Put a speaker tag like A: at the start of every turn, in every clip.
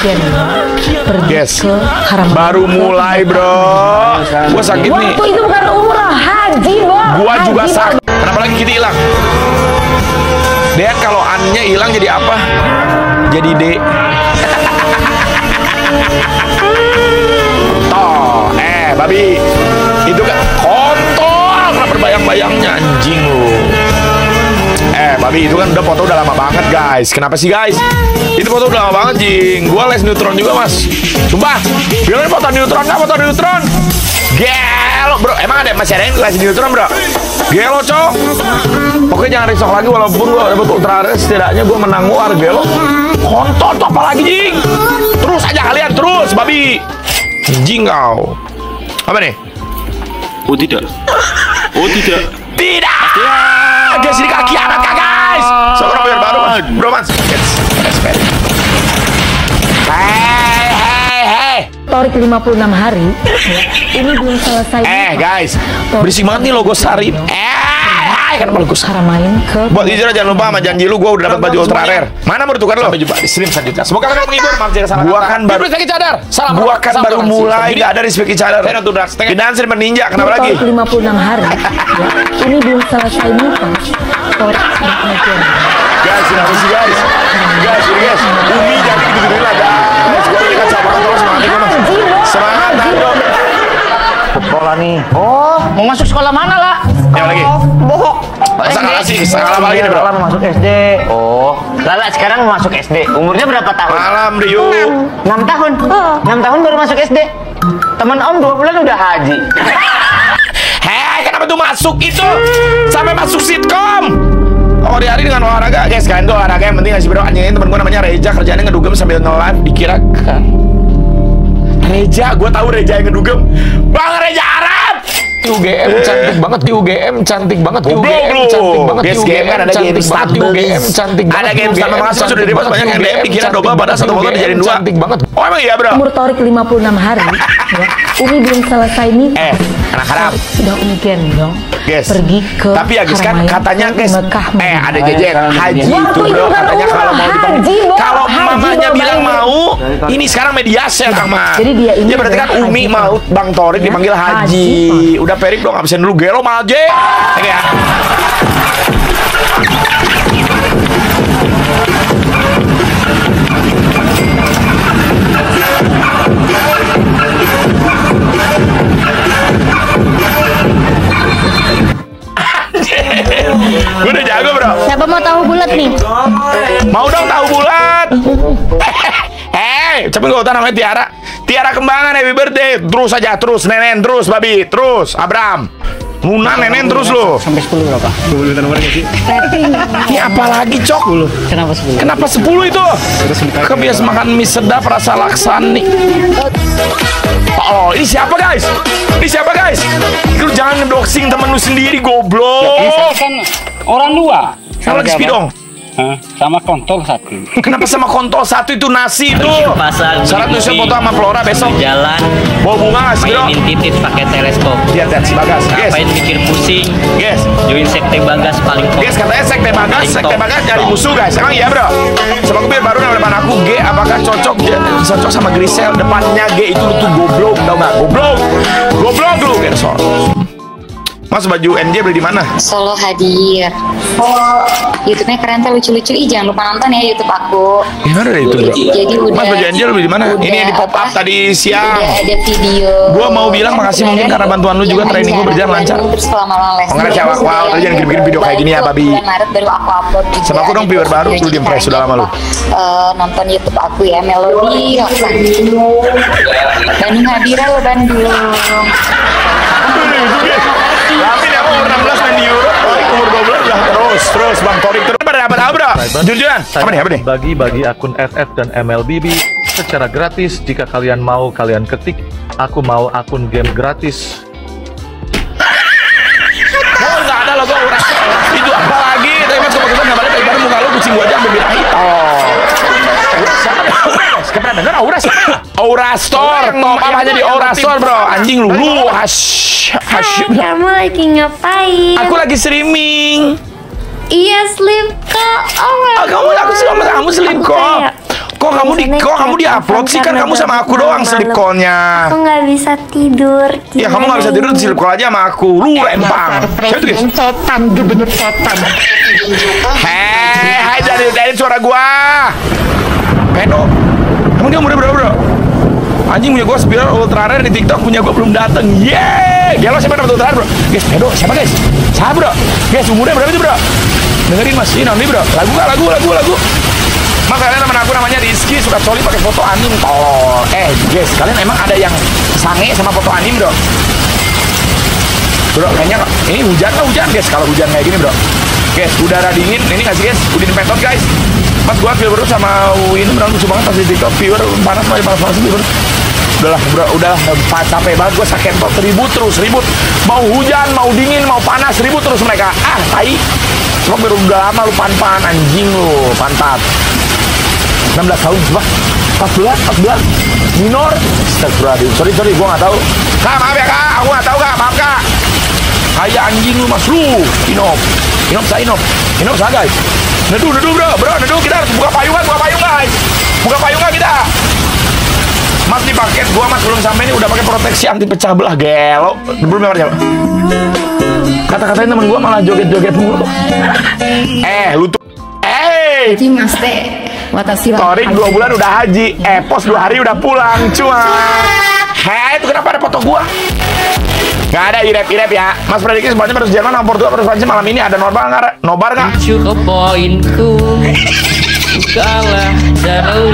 A: Kemudian pergi
B: Yes.
A: ke Haram.
B: Baru mulai bro Gua sakit nih
A: Waktu itu bukan umrah, haji, Bang.
B: Gua
A: Haji,
B: juga sakit Kenapa lagi kita hilang? Dan kalau an-nya hilang jadi apa? Jadi D Toh, eh babi Itu kan Kenapa berbayang-bayangnya anjing lu Eh babi itu kan udah foto udah lama banget guys. Kenapa sih guys? Itu foto udah lama banget jing. Gua les neutron juga mas. Sumpah. Bilangin foto neutron nggak? Foto neutron. Gelo bro. Emang ada masih ada yang les neutron bro? Gelo cok. Oke jangan risau lagi walaupun gua dapet ultra rare Setidaknya gua menang war gelo. Kontol tuh apa lagi jing. Terus aja kalian terus babi. Jing kau. Apa nih?
C: Oh tidak. Oh tidak.
B: Tidak. Guys, ini kaki anak kak guys. Seorang biar baru mas. Bro mas. Yes. Man. Hei, hei, hei.
A: Torik 56 hari. ya, ini belum selesai.
B: Eh guys, berisik banget nih logo Sarip. Eh, kenapa logo Sarip?
A: Haramain ke
B: Buat Izra jangan lupa sama janji lu gua udah dapat baju ultra rare. Mana mau tukar lo? Sampai jumpa di stream selanjutnya. Semoga kalian menghibur. Maaf jika salah Gua kan baru lagi cadar. Salam gua kan baru mulai enggak ada respect cadar. Saya nonton Dax. Pindahan sih ninja. Kenapa lagi?
A: Torik 56 hari. ini belum selesai kemudian.
B: Guys, kenapa sih guys? Guys, ini guys. Umi jangan gitu-gitu lah guys. Gua kacau banget terus semangat nih, Mas. Semangat Nando.
D: Sekolah nih. Oh, mau masuk sekolah mana lah?
B: Yang lagi? Salah sih, apa lagi nih, bro?
D: Lala mau masuk SD. Oh, Lala sekarang masuk SD. Umurnya berapa tahun?
B: Malam Rio.
D: 6 tahun. 6 tahun baru masuk SD. Teman Om 2 bulan udah haji.
B: Hei, kenapa tuh masuk itu? Sampai masuk sitkom. Oh, di hari dengan olahraga, guys. Kalian tuh olahraga yang penting ngasih bro. Anjing ini temen gue namanya Reja, kerjanya ngedugem sambil nge-live dikira kan. Reja, gue tahu Reja yang ngedugem. Bang Reja. Di UGM cantik banget di UGM cantik banget di
E: Goblok
B: UGM cantik banget di UGM
E: game kan ada
B: cantik
E: game
B: banget di. UGM cantik banget
E: Ada
B: di
E: game
B: UGM,
E: sama Mas,
B: cantik
E: sudah dibahas
B: banget
E: banyak
B: di
E: yang DM
B: UGM,
E: dikira
B: cantik
E: padahal
B: di
E: satu motor
B: UGM,
E: dijadiin dua.
B: cantik banget oh emang iya bro
A: Umur Torik 56 hari. ya, Umi belum selesai nikah.
B: eh anak haram
A: Sudah Umi gendong.
B: Guys.
A: Pergi ke
B: Tapi ya guys kan katanya guys
A: Mekah,
B: eh ada jejek haji itu bro
A: kan
B: katanya kalau mau kalau mamanya bilang mau ini sekarang media share Ahmad
A: Jadi dia ini
B: ya berarti kan Umi mau
A: Bang.
B: Torik
A: Ya,
B: dipanggil haji
A: haji,
B: udah perik dong absen dulu gelo mal je ini ya Gue udah jago bro
F: Siapa mau tahu bulat nih?
B: Mau dong tahu bulat. Hei, cepet gak utah namanya Tiara. Tiara kembangan happy birthday. Terus aja, terus nenen, terus babi, terus Abram. Luna nenen terus lo.
D: Sampai 10 berapa?
B: Ini apa lagi cok?
D: Kenapa 10?
B: Kenapa 10 itu? Kebias makan mie sedap rasa laksani. Oh, ini siapa guys? Ini siapa guys? Lu jangan ngedoxing temen lu sendiri goblok.
G: kan orang dua
B: Sama lagi spidong.
G: Hah? sama kontol satu
B: Kenapa sama kontol satu itu nasi itu?
H: pasar
B: Syarat
H: kopi,
B: foto sama Flora besok.
H: jalan
B: Bawa bunga nggak sih bro?
H: mainin titit pakai teleskop
B: Lihat lihat si Bagas. Guys,
H: ngapain mikir pusing
B: guys,
H: join sekte bagas paling top
B: guys katanya sekte Bagas,
H: Paling
B: sekte
H: top.
B: Bagas cari musuh guys. Emang iya bro? Aku biar baru nama depan aku G. Apakah cocok cocok sama Grisel? Depannya G itu lu tuh goblok, tau nggak? Goblok, goblok lu, Gerson. Mas baju NJ beli di mana?
I: Solo hadir. Oh, YouTube-nya keren tuh lucu-lucu. Ih, jangan lupa nonton ya YouTube aku.
B: Gimana deh itu bro?
I: Jadi udah.
B: Mas baju NJ beli di mana? Ini yang di pop up tadi siang.
I: Udah ada video.
B: Gua mau bilang makasih mungkin karena bantuan lu juga
I: Yang
B: training gua berjalan lancar.
I: Terus kalau malam les.
B: Nggak ada cewek, wow,
I: Yang
B: terus jangan kirim-kirim video kayak gini ya, babi.
I: Maret baru aku upload juga.
B: Sama aku dong, viewer baru, lu fresh, sudah lama lu.
I: Eh, nonton YouTube aku ya, Melody. Bandung Hadira lo Bandung.
B: Lamin ya umur 16 main di Euro Torik umur 12 udah terus Terus Bang Torik terus Pada dapat apa bro? Jujur-jujuran Apa nih apa nih?
J: Bagi-bagi akun FF dan MLBB secara gratis. Jika kalian mau, kalian ketik. Aku mau akun game gratis.
B: Oh nggak ada logo uras Itu apa lagi? Tapi mas kalau kita nggak balik Daripada muka lu kucing gua aja ambil bilang Oh siapa? Denger Auras Aura Store Top up hanya di Aura Store bro Anjing lu Lu Hash Hash
F: Kamu lagi ngapain?
B: Aku lagi streaming
F: Iya sleep kok. Oh,
B: Ah, kamu aku sih sama kamu selip kok. Kok kamu di call kamu di upload sih kan kamu sama aku doang slip callnya.
F: Aku nggak bisa tidur.
B: Ya kamu nggak bisa tidur slip call aja sama aku. Lu rempang. Siapa tuh
D: setan, bener setan.
B: Hei, hai dari dari suara gua. Peno. Emang dia umurnya berapa, Bro? Anjing punya gua spiral ultra rare di TikTok punya gua belum dateng. Yeay! Gelo siapa dapat ultra rare, Bro? Guys, Pedo, siapa guys? Siapa, Bro? Guys, umurnya berapa sih, Bro? Dengerin Mas, ini nanti, Bro. Lagu gak? Lagu, lagu, lagu. Mas kalian teman aku namanya Rizky suka coli pakai foto anime tolol. Eh, guys, kalian emang ada yang sange sama foto anime, Bro? Bro, kayaknya ini hujan nggak hujan guys? Kalau hujan kayak gini bro, guys, udara dingin. Ini nggak sih guys? Udin petot guys. Mas gua baru sama ini beneran lucu banget pas di TikTok viewer panas masih panas panas viewer. Udahlah bro, udahlah pa- capek banget gua sakit kok ribut terus ribut. Mau hujan, mau dingin, mau panas ribut terus mereka. Ah, tai. Cuma baru udah lama lu pan-pan anjing lu, pantat. 16 tahun coba 14, 14 minor Astagfirullahaladzim sorry sorry gua nggak tahu kak maaf ya kak aku nggak tahu kak maaf kak kayak anjing lu mas lu inop inop saya inop. Inop saya guys. Neduh neduh bro. Bro neduh. Kita harus buka payungan buka payung guys. Buka payungan kita. Mas di paket. Gua mas belum sampai ini udah pakai proteksi anti pecah belah gelo belum ya siapa kata-katain temen gua malah joget-joget mulu. Eh lu tuh. Eh.
I: Jadi mas teh, watashi wa
B: Torik dua bulan udah haji, Epos dua hari udah pulang, cuma. Hei, itu kenapa ada foto gua? Gak ada irep-irep ya. Mas prediksi semuanya harus Jerman, Portugal, harus Prancis malam ini ada nobar nggak? Nobar nggak?
H: Cukup poinku. Kalah jauh.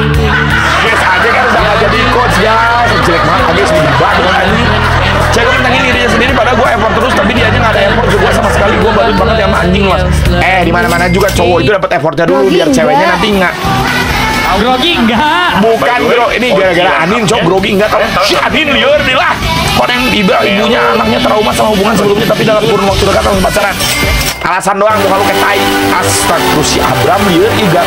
B: Guys, aja kan udah nggak jadi coach guys. Jelek banget, guys, di ini. Cek mentangin dirinya sendiri, padahal gua effort terus, tapi dia aja nggak ada effort juga sama sekali. Gua balut banget ya sama anjing mas. Eh, di mana-mana juga cowok itu dapat effortnya dulu, biar ceweknya nanti nggak
H: Grogi enggak?
B: Bukan bro, ini gara-gara Anin cok grogi enggak kalau si Anin liur nih lah. Kok yang tiba ibunya anaknya trauma sama hubungan sebelumnya tapi dalam kurun waktu dekat langsung pacaran. Alasan doang kalau ketai. Astagfirullah si Abram liur juga.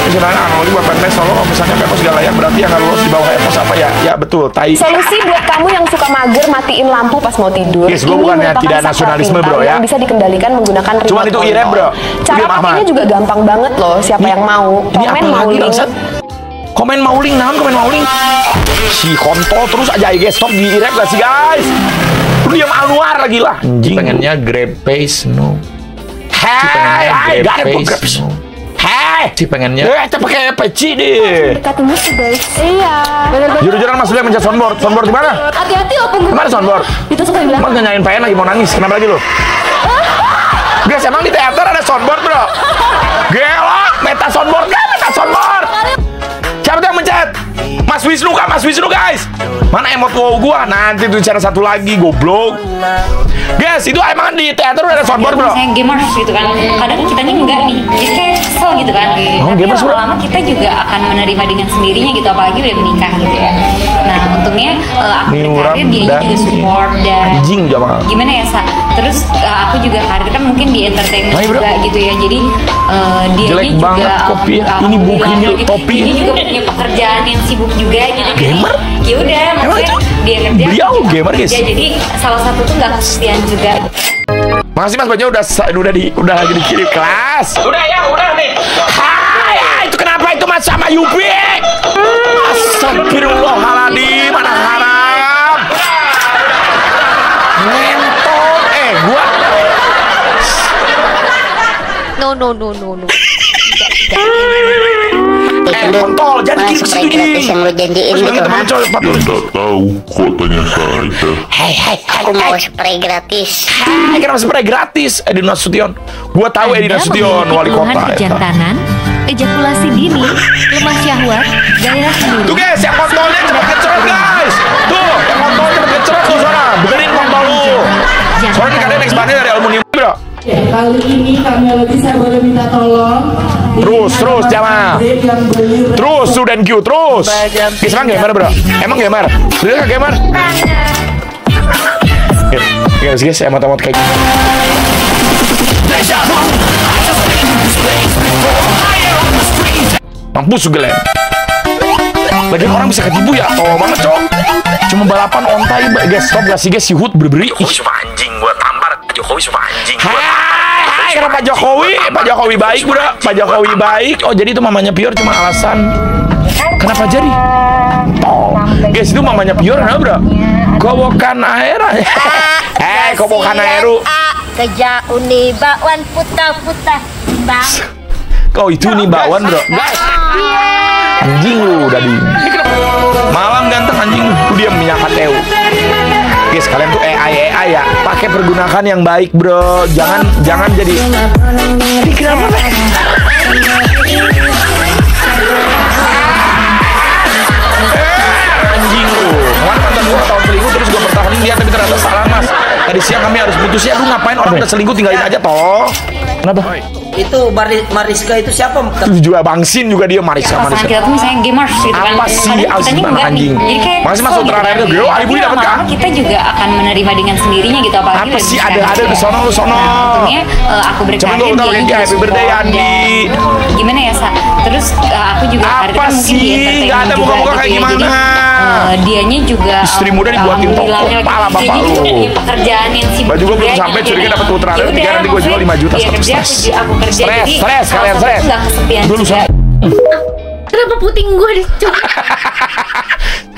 B: Ini Sebenarnya analogi buat PNS solo kalau misalnya Pepos gak layak berarti yang lulus di bawah Epos apa ya? Ya betul, tai.
A: Solusi buat kamu yang suka mager matiin lampu pas mau tidur.
B: Yes,
A: Ini
B: bukannya
A: merupakan
B: tidak nasionalisme, bro, ya.
A: Yang bisa dikendalikan menggunakan remote
B: Cuman itu irep, bro.
A: Cara
B: Iya,
A: pakainya juga gampang banget loh. Siapa yang mau?
B: Ini
A: Komen mau
B: lagi
A: link.
B: Komen mauling, naon komen mauling? Si kontol terus aja guys, stop di rap gak sih guys? Lu diam Anwar lagi lah. Anjing.
J: Pengennya grab pace, no.
B: Hai, hai,
J: grab
B: gak progress.
J: no.
B: Hai.
J: Si pengennya
B: Eh, kita pakai peci deh.
F: Dekat musuh guys.
A: Iya.
B: Jujur-jujuran Mas Bule mencet soundboard. Soundboard di mana?
A: Hati-hati loh punggung.
B: Mana soundboard?
A: Itu suka bilang.
B: Mas nyanyain PN lagi mau nangis. Kenapa lagi lu? Guys, emang di teater ada soundboard, bro? Gelo, meta soundboard kan? Meta soundboard. Mas Wisnu kak, Mas Wisnu guys. Mana emot wow gua? Nanti tuh cara satu lagi, goblok. Guys, itu emang di teater udah ada soundboard, bro?
I: Misalnya gamers gitu kan, kadang kitanya enggak nih, jadi kayak kesel gitu kan.
B: Oh,
I: Tapi lama-lama kita juga akan menerima dengan sendirinya gitu, apalagi udah menikah gitu ya. Nah, untungnya eh, aku berkarir, dia
B: dan-
I: juga support dan
B: Anjing Jamal.
I: gimana ya sa terus eh, aku juga karir kan mungkin di entertainment
B: Hai,
I: juga gitu ya jadi eh, dia
B: Jelek
I: juga
B: banget kopi.
I: alhamdulillah-
B: Ini bukan
I: alhamdulillah gitu.
B: topi.
I: dia juga punya pekerjaan yang sibuk juga gitu
B: Gamer?
I: ya udah maksudnya dia kerja
B: Beliau
I: juga
B: gamer, guys?
I: jadi salah satu tuh nggak kesepian juga
B: Makasih Mas Banyak udah udah di udah lagi dikirim kelas. Udah ya, udah nih. Hai, itu kenapa itu Mas sama Yupi? Astagfirullahaladzim, anak haram. Ngentot, eh gua
F: No no no no no.
B: eh kontol, jangan kirim ke situ
D: gratis
B: Jing.
D: yang lo janjiin gitu kan.
B: cowok Pak.
C: Tidak tahu kotanya saja.
B: Hai, hai, hai,
D: Aku mau spray gratis.
B: Hai, kenapa spray gratis? Edi Nasution. Gua tahu Edi Nasution, wali kota. eta.
F: kejantanan, ejakulasi dini, lemah syahwat, gairah
B: Tuh
F: sendiri.
B: guys, yang kontolnya cepet keceret guys. Tuh, yang kontolnya cepet keceret tuh sana. Benerin kontol lu. Soalnya ini kalian ekspannya dari aluminium bro.
E: Kali ini kami lagi saya boleh minta tolong.
B: Terus, terus, Jamal. Terus, Su dan Q, terus. Emang gamer bro? Emang gamer? Serius gak gamer? Guys, guys, emot-emot kayak gitu. Mampus su Glenn. Lagian orang bisa ketipu ya, tolol banget cowok. Cuma balapan ontai, guys, stop gak sih guys, si Hood berberi. Ih,
C: Cuma anjing gua tampar Jokowi cuma anjing.
B: Hai, hai, karena Pak Jokowi, Pak Jokowi baik bro, Pak Jokowi baik. Oh jadi itu mamanya Pior cuma alasan. Kenapa jadi? Oh, guys itu mamanya Pior kenapa bro? Gowokan air. Eh, gowokan airu.
K: Kerja uni bakwan puta-puta bang.
B: Kau itu nih bakwan bro. Guys, anjing lu udah di. Malam ganteng anjing, lu diam minyak kateu. Guys, kalian tuh AI AI ya. Pakai pergunakan yang baik, bro. Jangan jangan jadi Ini kenapa? Anjing lu. Kemarin mantan gua tahun selingkuh terus gua pertahanin dia tapi ternyata salah, Mas. Tadi siang kami harus putus ya. Lu ngapain orang udah selingkuh tinggalin aja toh. Kenapa?
L: Itu Mari- Mariska itu siapa?
B: Itu juga bangsin juga dia Marisa
I: pasangan
B: Marisa.
I: kita tuh misalnya gamers gitu kan
B: Apa sih
I: enggak nih.
B: anjing?
I: jadi kayak
B: Masih
I: kesel
B: masuk
I: gitu
B: terakhir
I: kan.
B: tuh, Geo,
I: Tapi
B: ibu dapat kan?
I: kita juga akan menerima dengan sendirinya gitu apalagi
B: Apa
I: udah
B: sih ada ada di sono lu sono.
I: untungnya eh, aku
B: Cuman
I: berkarir
B: gua udah
I: dia
B: lagi
I: juga
B: happy birthday Andi.
I: dan gimana ya sa terus eh, aku juga
B: Apa
I: kan mungkin di
B: sih?
I: entertainment
B: Nggak ada muka-muka
I: gitu
B: kayak
I: ya.
B: gimana?
I: Eh, dianya juga
B: Istri
I: eh,
B: muda dibuatin toko,
I: alhamdulillah,
B: pala bapak lu.
I: dia pekerjaan yang sibuk
B: Baju gua belum sampai,
I: jadi
B: curiga dapat
I: ya
B: rare,
I: udah,
B: nanti gua jual 5 juta, satu stres.
I: aku, aku kerja
B: Stres, stres, kalian stres. Dulu
I: juga.
K: Kenapa puting gue dicuk?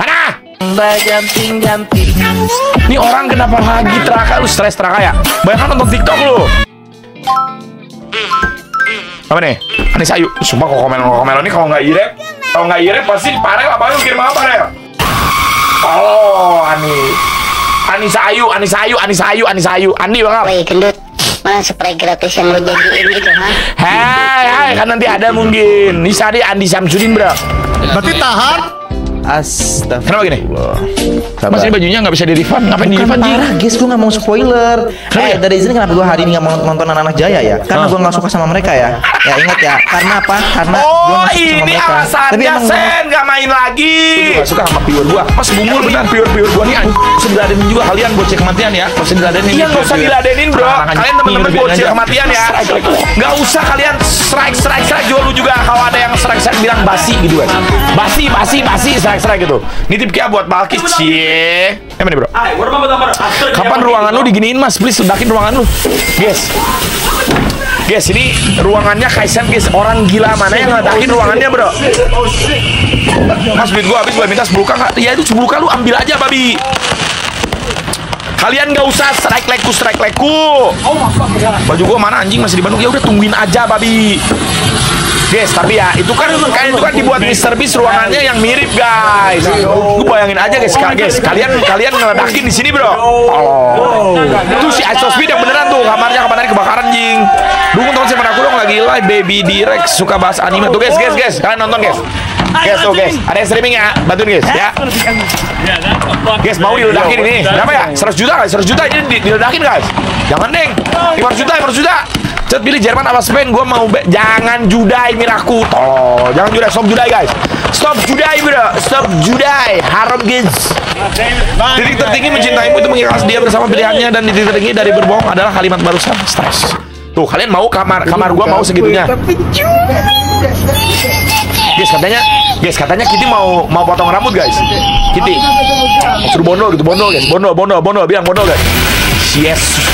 B: Mana?
H: Jamping-jamping
B: Ini orang kenapa lagi teraka lu stres teraka ya? Banyak kan nonton TikTok lu. Apa nih? Anis Ayu. Sumpah kok komen komen ini kalau nggak irep, kalau nggak irep pasti parel apa lu kirim apa parel? Oh, Ani. Anis Ayu, Anis Ayu, Anis Ayu, Anis Ayu. Andi bang.
K: Woi gendut, mana spray gratis yang lo janjiin itu ha?
B: Hai, hai, kan nanti ada mungkin. Ini tadi Andi Samsudin, bro.
M: Berarti tahan.
B: Astagfirullah. Kenapa gini? Mas ini bajunya nggak bisa di refund. Ngapain di refund,
N: parah, guys, gue gak mau spoiler. Eh, dari sini kenapa gue hari ini gak mau nonton anak-anak Jaya ya? Karena
B: Ah.
N: gue gak suka sama mereka ya. Ya ingat ya, karena apa? Karena gue
B: Oh,
N: gak suka sama
B: ini alasannya
N: emang
B: Sen nggak main lagi. Gak suka sama piur gua. Mas bumur benar piur piur gua nih. Diladenin juga kalian bocil kematian ya. Gak usah diladenin. Iya nggak usah diladenin bro. Kalian teman-teman bocil kematian ya. Nggak usah kalian strike strike strike juga lu juga. Kalau ada yang strike strike bilang basi gitu kan. Basi basi basi strike strike gitu. Nitip kia buat Balkis cie. Emang nih bro. Kapan ruangan lu diginiin mas? Please ledakin ruangan lu. Guys. Guys, ini ruangannya Kaisan guys. Orang gila mana yang ngeledakin ruangannya, Bro? Mas, duit gua habis, gua minta 10k nggak? Ya itu 10k lu ambil aja, babi. Kalian nggak usah strike leku strike leku. Baju gua mana anjing masih di Bandung? Ya udah tungguin aja, babi. Guys, tapi ya itu kan kan itu kan dibuat Mr. Beast ruangannya yang mirip, guys. Gue bayangin aja guys, guys, kalian kalian ngeledakin di sini, Bro. Oh. Itu si Speed yang beneran tuh kamarnya kamarnya kebakaran jing. Dukung teman teman aku dong lagi live baby direct suka bahas anime tuh guys, guys, guys. Kalian nonton guys. Guys tuh guys, ada yang streaming ya, bantuin guys ya. Guys mau diledakin ini, berapa ya? 100 juta guys, 100 juta ini di- diledakin guys. Jangan deng, 500 juta, 500 juta. Cet pilih Jerman apa Spain? Gue mau be- jangan judai miraku, tolong. Jangan judai, stop judai guys. Stop judai bro, stop judai. Haram guys. Titik tertinggi mencintaimu itu mengikhlas dia bersama pilihannya dan titik tertinggi dari berbohong adalah kalimat barusan stres. Tuh kalian mau kamar kamar gua mau segitunya. Guys katanya, guys katanya Kitty mau mau potong rambut guys. Kitty, suruh bondo gitu bondo guys, bondo bondo bondo bilang bondo guys. Yes.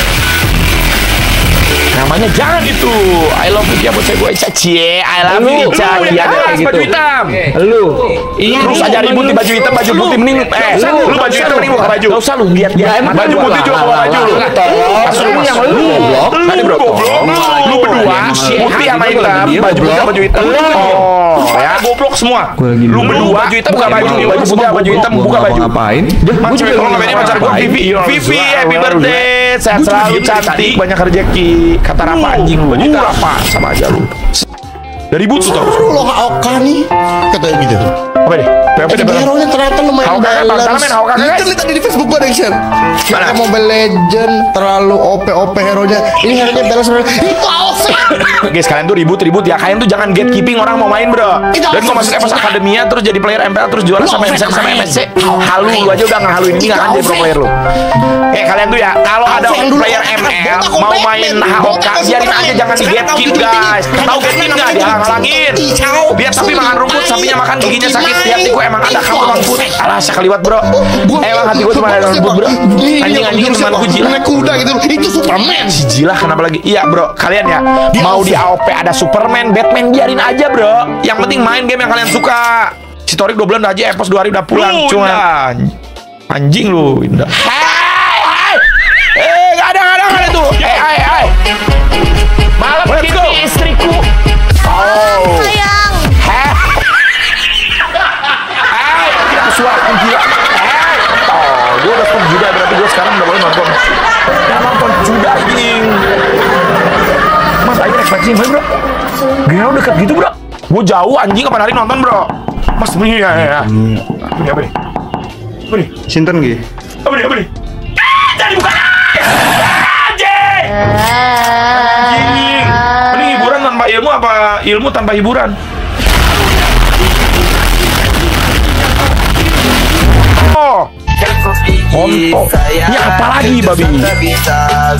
B: Namanya jangan itu. I love you ya buat saya gue Ica Cie. I love you Ica. Iya kayak gitu. Baju hitam.
H: Lu
B: Terus aja ribut di baju hitam, baju putih mending eh lu baju hitam mending buka baju. Enggak usah lu lihat dia. Baju putih juga bawa baju lu. Masuk lu yang lu goblok. Tadi bro. Lu berdua putih sama hitam, baju putih baju hitam. Oh, ya goblok semua. Lu berdua baju hitam buka baju, baju putih baju hitam buka baju.
O: Ngapain?
B: Macam itu kalau ngapain pacar gue Vivi. Vivi happy birthday. Sehat selalu cantik, banyak rezeki. Kata Rafa anjing lu. Lu Rafa sama aja lu. Dari butsu tau.
M: Lu Haoka nih katanya gitu.
B: Apa? POP
M: Ada
B: deh.
M: hero-nya ternyata lumayan
B: Haoka kan,
M: balance.
B: Bang, men, Haoka kan,
M: Lihat
B: guys.
M: lihat tadi di Facebook gua ada yang share.
B: Mana?
M: Kita Mobile Legend terlalu OP OP hero-nya. Ini hero-nya balance. Itu AOC
B: Guys, kalian tuh ribut-ribut ya. Kalian tuh jangan gatekeeping orang mau main, Bro. Dan kok masuk EVOS Academia terus jadi player MPL terus juara sama MSC sama MSC. Halu lu aja udah ngehaluin ini nggak akan jadi pro player lu. Eh kalian tuh ya, kalau ada player ML mau main HOK, biarin aja jangan di gatekeep, guys. Tahu gatekeep nggak? Dihalang-halangin. Biar sapi makan rumput, sapinya makan giginya sakit. Di hatiku emang ada kamu rumput. Alah, sekaliwat, Bro. Emang hatiku cuma ada rumput, Bro. Anjing-anjing temanku Jila.
M: Naik kuda gitu. Itu Superman.
B: Si Jila kenapa lagi? Iya bro, kalian ya mau di AOP ada Superman, Batman biarin aja bro. Yang penting main game yang kalian suka. Si Torik dua bulan udah aja, Epos dua hari udah pulang. Cuma anjing lu, Indah. Hai, hai. Eh, gak ada, gak ada, gak ada tuh. Eh, hai, hai. Malam ini istriku. Oh.
F: Sayang.
B: Hai. Hai, kita suara gila. Hai. Oh, gue udah stop juda berarti gue sekarang udah boleh nonton. Udah nonton juda anjing. Ekspektasi main bro. Gila dekat gitu bro. Gue jauh anjing kapan hari nonton bro. Mas ini ya ya. ya. Apa nih apa nih? Apa nih?
M: Sinten nggih?
B: Apa nih apa nih? Ah, Jadi bukan. Anjing. Anjing. Ini hiburan tanpa ilmu apa ilmu tanpa hiburan? Oh. Kontol. Ya apa lagi babi?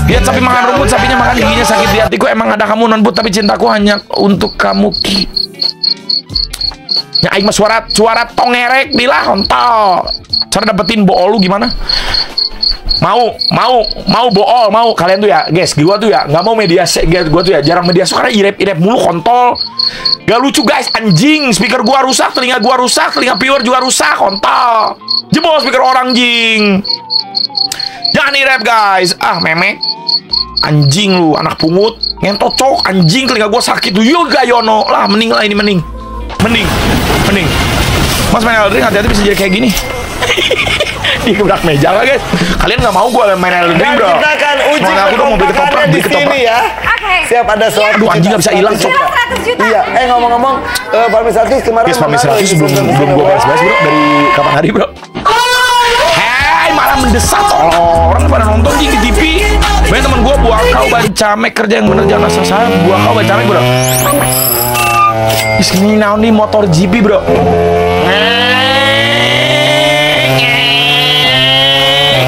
B: Lihat sapi makan rumput, sapinya makan giginya sakit di hatiku. Emang ada kamu non tapi cintaku hanya untuk kamu ki. Ya aing mah suara suara tongerek dilah kontol. Cara dapetin bool lu gimana? Mau, mau, mau bool, mau kalian tuh ya, guys, gua tuh ya nggak mau media gua tuh ya jarang media karena irep irep mulu kontol. Gak lucu guys, anjing, speaker gua rusak, telinga gua rusak, telinga viewer juga rusak, kontol. Jebol speaker orang jing. Jangan irep guys, ah memek. Anjing lu, anak pungut, ngentot cok, anjing telinga gua sakit tuh, yoga yono lah, mending lah ini mending, mending, mending. Mas main Elden Ring hati-hati bisa jadi kayak gini. Di gebrak meja lah guys. Kalian nggak mau gue main Elden Ring bro?
O: Kita akan uji
B: Mana aku dong mau beli ketoprak,
O: di sini ya. Siap ada suatu.
B: Aduh anjing nggak bisa hilang cok.
O: Iya, eh ngomong-ngomong, eh Pak Misatis kemarin
B: Pamir
O: menang
B: 100 belum belum gue beres-beres bro dari kapan hari bro? Mendesak orang pada nonton di TV. Banyak temen gue buah kau balik camek kerja yang bener jangan asal saya buah kau balik camek bro. Ini naon nih motor GP bro.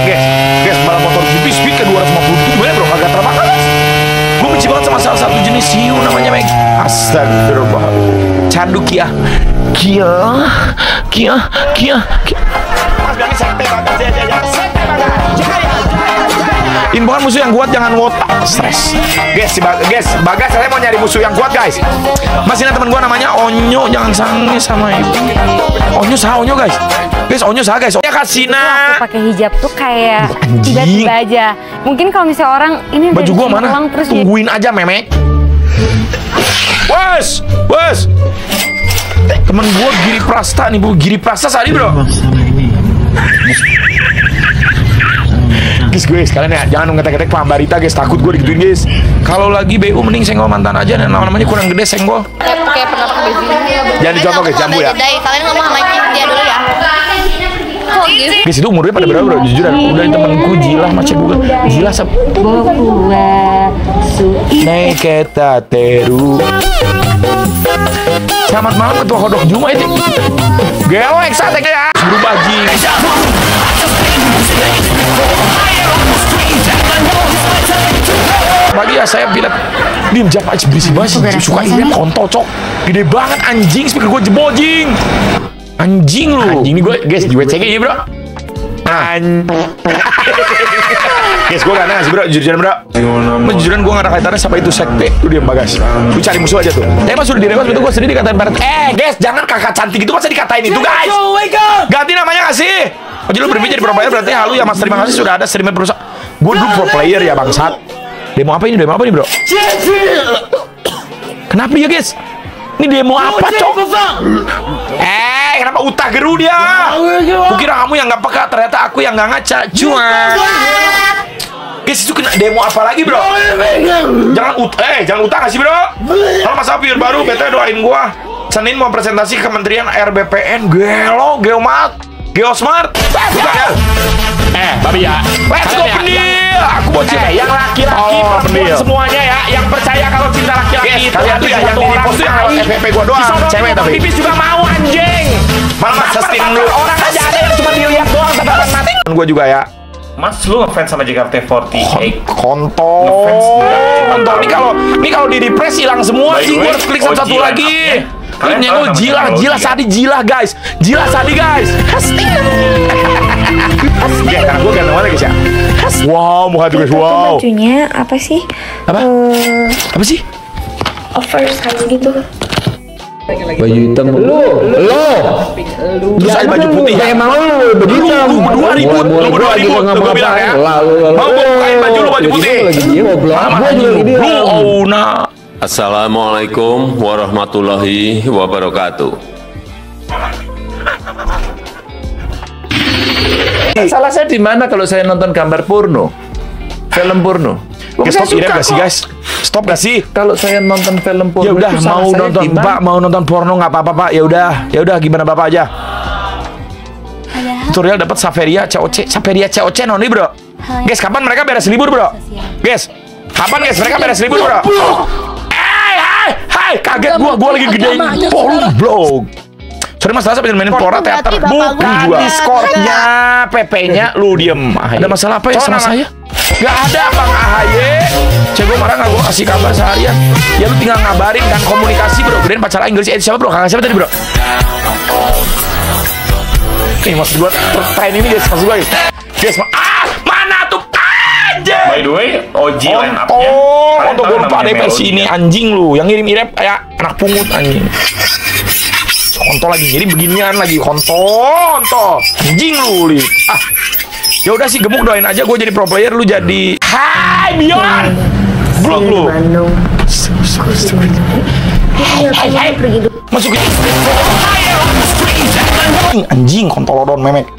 B: Guys, guys malah motor GP speed ke 250 gimana bro? Agak terbakar guys. Gue benci banget sama salah satu jenis hiu namanya Meg. Astagfirullah. Candu Kia. Kia. Kia. Kia. Kia. Musuh yang kuat jangan wota Stres Guys, si Bag- guys, Bagas saya mau nyari musuh yang kuat guys. Masih ada temen gua namanya Onyo Jangan sange sama ibu Onyo sah Onyo guys? Guys, Onyo sah guys? Onyo kasina
P: Aku pakai hijab tuh kayak tiba-tiba aja. Mungkin kalau misalnya orang ini
B: Baju gua mana?
P: terus ya.
B: Tungguin aja memek Wes, wes Temen gua Giri Prasta nih bu. Giri Prasta sehari bro Guys gue sekalian ya jangan ngetek-ngetek paham barita guys. Takut gue digituin guys. Kalau lagi BU mending senggol mantan aja. Dan namanya kurang gede senggol.
F: Kayak pernah pakai baju
B: Jangan dicontoh, guys, jambu ya.
F: Kalian ngomong sama dia dulu ya. Kok gitu?
B: guys itu umurnya pada berapa bro? Jujur ya udah temenku Jila macam gue Jila sep Neketa teru. Selamat malam ketua kodok Juma itu. Gelek sate ya Berubah jing Pagi ya saya bilang Dim japa aja berisik banget sih Suka ini kontol cok. Gede banget anjing Speaker gue jebol jing. Anjing lu. Anjing ini gue guys di WCG ya bro. An Guys gue gak sih bro. Jujur-jujuran bro. Jujuran gue gak ada kaitannya sama itu sekte Lu diam bagas Lu cari musuh aja tuh. Tapi pas udah direwas itu gue sendiri dikatain barat. Eh guys jangan kakak cantik itu masa dikatain itu guys. Ganti namanya gak sih? Oh jadi lu berpikir jadi pro player berarti halu ya mas. Terima kasih sudah ada streamer perusahaan. Gue dulu pro player ya bangsat Demo apa ini demo apa nih bro? Kenapa ya guys? Ini demo apa cok? Eh kenapa utah geru dia? Kukira kamu yang gak peka Ternyata aku yang gak ngaca Cuan. Guys itu kena demo apa lagi bro? Jangan ut Eh jangan utang gak sih bro? Kalau masa viewer baru BTW doain gua. Senin mau presentasi Kementerian RBPN Gelo Geomat Geosmart ya Eh, babi ya. Let's go penil. Aku bocil. Eh, yang laki-laki
O: Oh,
B: perempuan semuanya ya, yang percaya kalau cinta laki-laki
O: Yes,
B: itu
O: kalian
B: ada
O: tuh ya, yang
B: satu
O: di
B: orang
O: repost tuh yang. FVP gua doang, cewek tapi.
B: Pipis juga mau anjing. Mama sestin lu. Orang aja ada yang cuma dilihat doang tatapan mati. Gue juga ya.
Q: Mas lu ngefans sama JKT48
B: Kontol. Kontol nih kalau nih kalau di refresh hilang semua sih. Gue harus klik satu-satu lagi.
Q: Tahu
B: gue
Q: nama
B: jila,
Q: teknologi
B: jila
Q: ya?
B: sadi jila guys. Jila sadi guys. Hasti. Ya, karena gue ganteng banget guys ya. Wow, muka tuh guys. Wow.
R: bajunya apa sih?
B: Apa?
R: Eh,
B: Apa sih?
R: oversize gitu.
S: Baju hitam. Lu, lu.
B: Terus ada baju putih ya?
S: Emang lu baju
B: Lu, lu berdua ribut, lu berdua ribut. Lu gue bilang ya. Mau gue bukain baju lu baju putih.
S: Juga dia.
B: Lu, oh nah.
T: Assalamualaikum warahmatullahi wabarakatuh.
S: Salah saya di mana kalau saya nonton gambar porno? Film porno. Wong
B: Guys,
S: saya
B: stop
S: suka
B: gak sih guys? Stop gak sih?
S: Kalau saya nonton film porno
B: Ya udah mau nonton? Pak, mau nonton porno nggak apa-apa Pak. Ya udah, ya udah gimana Bapak aja. Tutorial dapat Saveria COC, Saveria COC noni bro. Guys, kapan mereka beres libur bro? Guys, kapan guys mereka beres libur bro? Hai, hai, kaget gua, gua lagi gedein polu blog. Sorry mas, saya pengen mainin Pora Teater Bukan Discordnya, PP-nya Lu diem. Ada masalah apa ya sama saya? Gak ada Bang AHY Cek gue marah gak gue kasih kabar seharian. Ya lu tinggal ngabarin kan komunikasi bro. Gedein pacar Inggris. Eh siapa bro? Kakak siapa tadi bro? Nih maksud gue Tren ini guys Maksud gue guys Guys
Q: By the way, OG line up-nya.
B: Untuk gue lupa ada ini
Q: ya?
B: Anjing lu. Yang ngirim-ngirim kayak anak pungut anjing. Kontol lagi ngirim beginian lagi. Kontol kontol anjing lu li. Ah. Ya udah sih gemuk doain aja. Gue jadi pro player lu jadi Hai Bion blok lu. Hai hai. Masukin anjing anjing kontolodon memek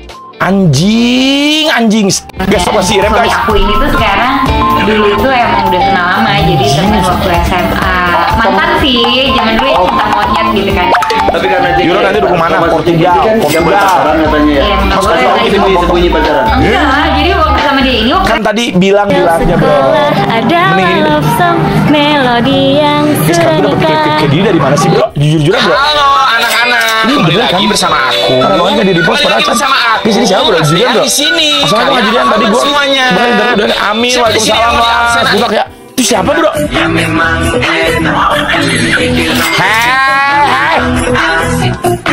B: anjing anjing guys apa sih rem guys
I: aku ini tuh sekarang dulu itu emang udah kenal lama jadi teman waktu SMA mantan sih zaman dulu ya cinta monyet gitu kan
S: Tapi karena
B: Euro nanti dukung mana? Portugal, Portugal.
S: katanya ya.
I: Iya,
B: Mas, kalau
I: lah.
B: gitu
S: Sembunyi pacaran.
I: enggak jadi waktu sama dia ini waktu
B: kan tadi bilang bilangnya bro
R: Ada love song melodi yang
B: dapet kayak gini dari mana sih bro? Jujur-jujuran bro. Ini
Q: kembali
B: bener
Q: lagi
B: kan?
Q: bersama aku.
B: Karena bawahnya jadi di post pada
Q: bersama aku.
B: Di sini siapa bro? Bro.
Q: di sini.
B: Assalamualaikum Hajiran tadi gua.
Q: semuanya?
B: Bener bener bener. Amin. Waalaikumsalam mas.
Q: absen?
B: Budak ya. Itu siapa bro?
Q: Ya memang
B: Hai.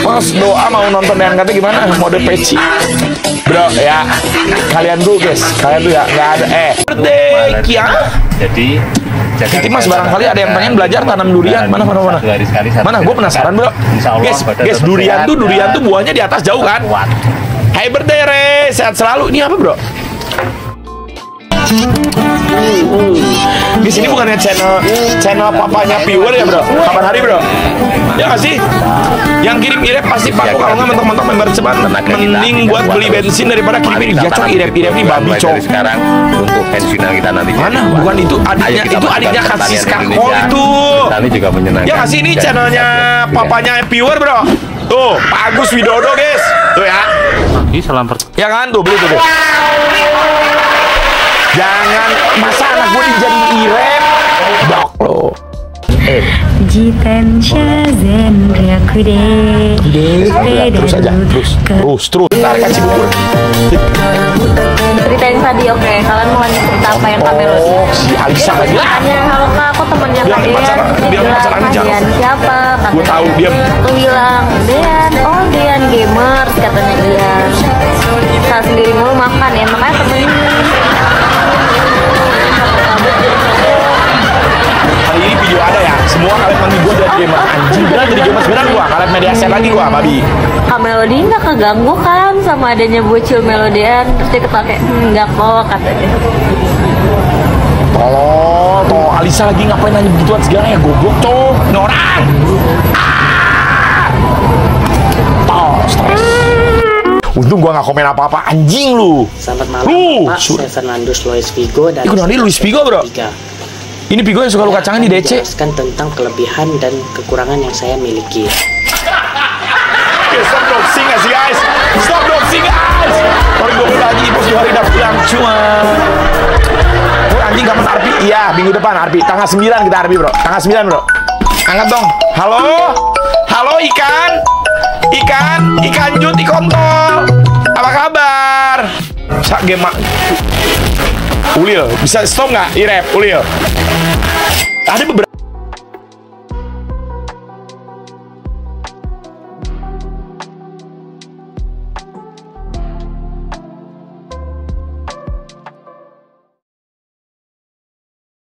B: Mas doa mau nonton yang kata gimana? Mode peci. Bro ya. Kalian tuh guys. Kalian tuh ya nggak ada. Eh. Birthday Kia.
Q: Jadi
B: mas barangkali ada yang pengen belajar tanam durian. Mana mana mana?
Q: Satu hari sekali, satu
B: mana?
Q: Hari
B: gue penasaran bro. Guys guys durian tuh durian tuh buahnya di atas jauh kan? Hai birthday Re sehat selalu. Ini apa bro Guys ini bukannya channel channel papanya viewer ya bro kapan hari bro ya nggak sih yang kirim irep pasti paku kalau nggak mentok-mentok member cepat mending buat beli bensin daripada kirim ya cok irep irep nih babi cok
T: sekarang untuk pensiunan kita nanti.
B: Mana? Bukan itu adiknya, itu adiknya kasih skakol itu.
T: Kami juga menyenangkan.
B: Ya nggak sih ini channelnya papanya viewer bro. Tuh, Pak Agus Widodo guys. Tuh ya.
Q: Ini salam
B: Ya kan tuh beli tuh. tuh jangan masa anak gue dijadi irem dok lo. Eh.
R: Jiten Shazen Ryakure
B: Terus aja, terus, terus, terus Tarik kasih bubur
A: Ceritain tadi, oke. Kalian mau lanjut cerita apa yang kamu
B: Oh, si Alisa lagi lah
A: Halo kak, aku temennya Dia
B: pacaran.
A: Dia pacaran
B: aja.
A: Dean siapa?
B: Gue tahu dia
A: Aku bilang, Dean, oh Dean gamers katanya dia. Salah sendiri mau makan ya, makanya
B: temennya video ada ya. Semua kalian manggil gue jadi gamer. Anjing beneran jadi gamer beneran gua. Kalian media set lagi gua, babi.
A: Kak Melody nggak keganggu kan sama adanya bocil Melodian Terus dia ketawa kayak, "Hmm, nggak kok katanya
B: Tolong, tolong Alisa lagi ngapain nanya begituan segala ya goblok cok. Ini orang. Ah! Stres. Untung gua nggak komen apa-apa anjing lu.
U: Selamat malam
B: Lu,
U: Pak, saya Fernandus Lois Vigo
B: kenapa dia Luis Vigo, bro? Ini Pigo yang suka lu kacangin di DC.
U: Jelaskan tentang kelebihan dan kekurangan yang saya miliki.
B: Oke, stop doxing gak sih guys? Stop doxing guys. Baru gue udah haji bos dua hari udah pulang cuma. Anjing kapan Arpi? Iya, minggu depan Arpi. Tanggal 9 kita Arpi, Bro. Tanggal 9, Bro. Angkat dong. Halo? Halo ikan? Ikan? Ikan jut kontol. Apa kabar? Sak game mak. Ulil, bisa stop nggak? Irep, Ulil. Ada beberapa